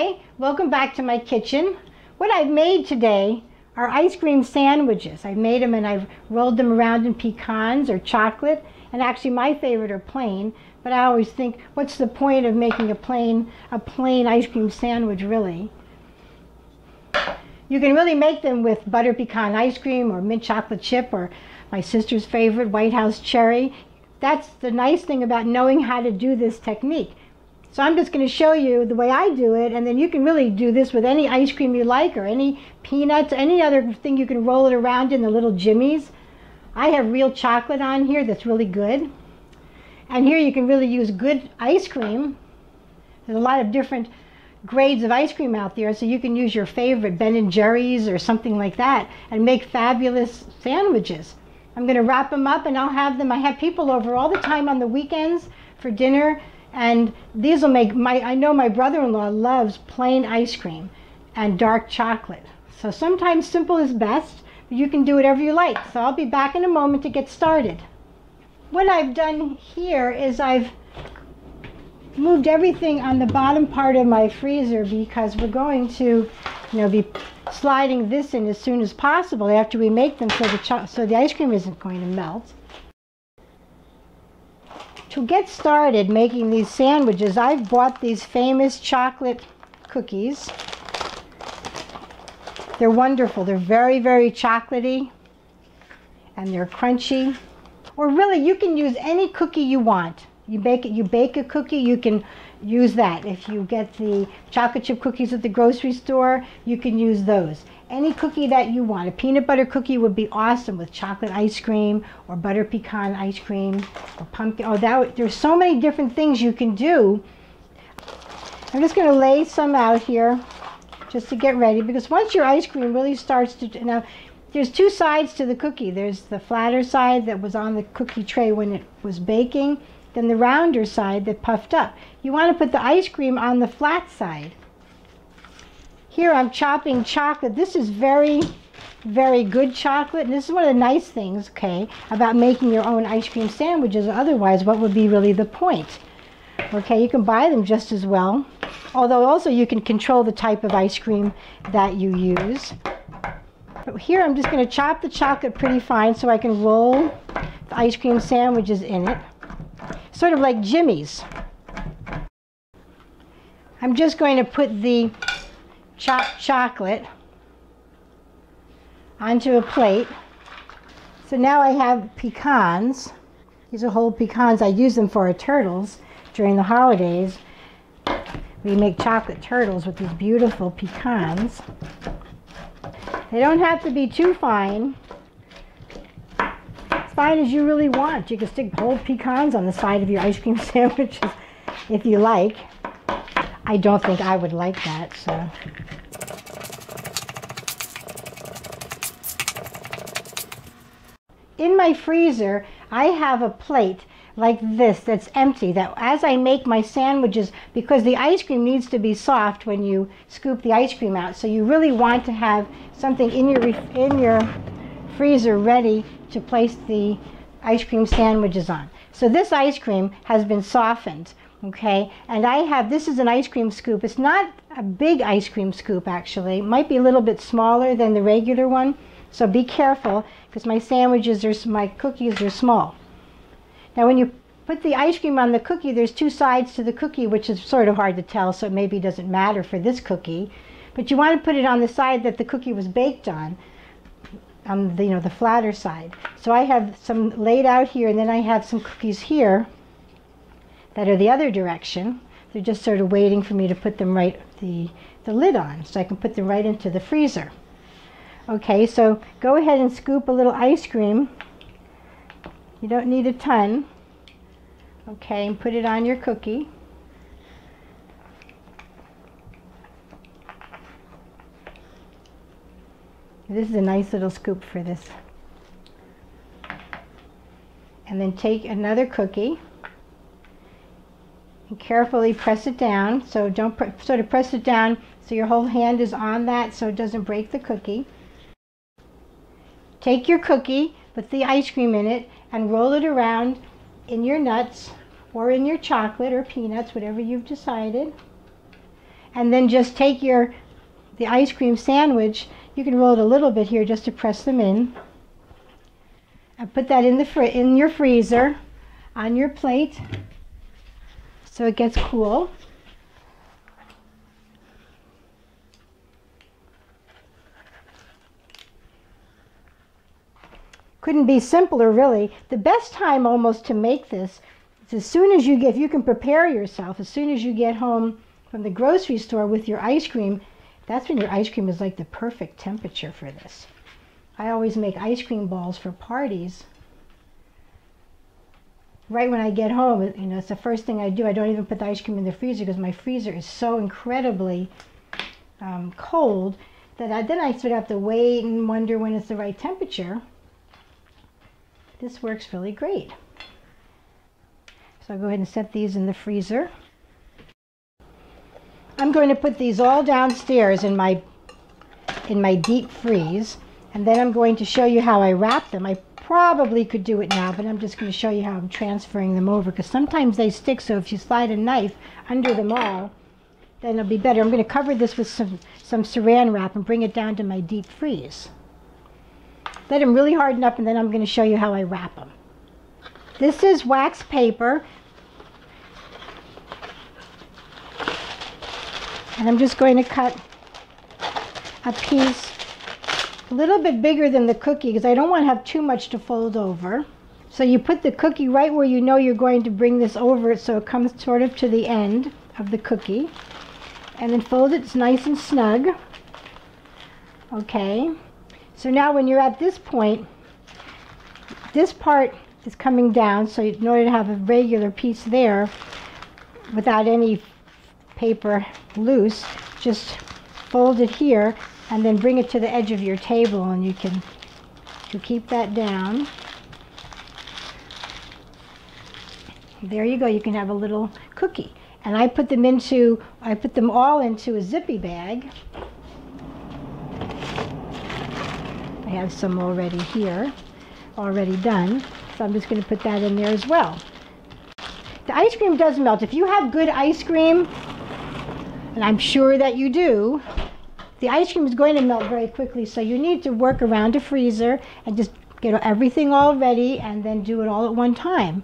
Hi, welcome back to my kitchen. What I've made today are ice cream sandwiches. I've made them and I've rolled them around in pecans or chocolate. And actually my favorite are plain, but I always think, what's the point of making a plain, a plain ice cream sandwich really? You can really make them with butter pecan ice cream or mint chocolate chip or my sister's favorite, White House cherry. That's the nice thing about knowing how to do this technique. So I'm just going to show you the way I do it, and then you can really do this with any ice cream you like or any peanuts, any other thing you can roll it around in the little jimmies. I have real chocolate on here that's really good. And here you can really use good ice cream. There's a lot of different grades of ice cream out there, so you can use your favorite Ben & Jerry's or something like that and make fabulous sandwiches. I'm going to wrap them up and I'll have them. I have people over all the time on the weekends for dinner and these will make my, I know my brother-in-law loves plain ice cream and dark chocolate. So sometimes simple is best, but you can do whatever you like. So I'll be back in a moment to get started. What I've done here is I've moved everything on the bottom part of my freezer because we're going to, you know, be sliding this in as soon as possible after we make them so the, so the ice cream isn't going to melt. To get started making these sandwiches, I've bought these famous chocolate cookies. They're wonderful. They're very, very chocolatey and they're crunchy. Or really, you can use any cookie you want. You bake it, you bake a cookie, you can use that. If you get the chocolate chip cookies at the grocery store, you can use those any cookie that you want. A peanut butter cookie would be awesome with chocolate ice cream or butter pecan ice cream or pumpkin. Oh, that there's so many different things you can do. I'm just going to lay some out here just to get ready because once your ice cream really starts to now there's two sides to the cookie. There's the flatter side that was on the cookie tray when it was baking, then the rounder side that puffed up. You want to put the ice cream on the flat side. Here I'm chopping chocolate. This is very, very good chocolate. And this is one of the nice things, okay, about making your own ice cream sandwiches. Otherwise, what would be really the point? Okay, you can buy them just as well. Although also you can control the type of ice cream that you use. But here I'm just going to chop the chocolate pretty fine so I can roll the ice cream sandwiches in it. Sort of like jimmies. I'm just going to put the chopped chocolate onto a plate. So now I have pecans. These are whole pecans. I use them for our turtles during the holidays. We make chocolate turtles with these beautiful pecans. They don't have to be too fine. As fine as you really want. You can stick whole pecans on the side of your ice cream sandwiches if you like. I don't think I would like that, so. In my freezer, I have a plate like this that's empty that as I make my sandwiches because the ice cream needs to be soft when you scoop the ice cream out so you really want to have something in your in your freezer ready to place the ice cream sandwiches on. So this ice cream has been softened okay? And I have this is an ice cream scoop. It's not a big ice cream scoop actually. It might be a little bit smaller than the regular one so be careful because my sandwiches are my cookies are small. Now when you put the ice cream on the cookie there's two sides to the cookie which is sort of hard to tell so it maybe doesn't matter for this cookie. But you want to put it on the side that the cookie was baked on on the you know the flatter side. So I have some laid out here and then I have some cookies here that are the other direction. They're just sort of waiting for me to put them right the, the lid on so I can put them right into the freezer. Okay, so go ahead and scoop a little ice cream. You don't need a ton. Okay, and put it on your cookie. This is a nice little scoop for this. And then take another cookie and carefully press it down. So don't sort of press it down so your whole hand is on that so it doesn't break the cookie. Take your cookie, put the ice cream in it, and roll it around in your nuts or in your chocolate or peanuts, whatever you've decided. and then just take your the ice cream sandwich. You can roll it a little bit here just to press them in. And put that in the in your freezer on your plate so it gets cool. Couldn't be simpler, really. The best time almost to make this is as soon as you get, if you can prepare yourself, as soon as you get home from the grocery store with your ice cream, that's when your ice cream is like the perfect temperature for this. I always make ice cream balls for parties. Right when I get home, you know, it's the first thing I do. I don't even put the ice cream in the freezer because my freezer is so incredibly um, cold that I, then I sort of have to wait and wonder when it's the right temperature. This works really great. So I'll go ahead and set these in the freezer. I'm going to put these all downstairs in my in my deep freeze and then I'm going to show you how I wrap them. I probably could do it now but I'm just going to show you how I'm transferring them over because sometimes they stick so if you slide a knife under them all then it'll be better. I'm going to cover this with some, some saran wrap and bring it down to my deep freeze. Let them really harden up and then I'm going to show you how I wrap them. This is wax paper. And I'm just going to cut a piece a little bit bigger than the cookie because I don't want to have too much to fold over. So you put the cookie right where you know you're going to bring this over so it comes sort of to the end of the cookie. And then fold it nice and snug. Okay. So now when you're at this point, this part is coming down, so in order to have a regular piece there, without any paper loose, just fold it here and then bring it to the edge of your table and you can you keep that down. There you go, you can have a little cookie. And I put them into, I put them all into a zippy bag. I have some already here, already done. So I'm just going to put that in there as well. The ice cream does melt. If you have good ice cream, and I'm sure that you do, the ice cream is going to melt very quickly. So you need to work around a freezer and just get everything all ready and then do it all at one time.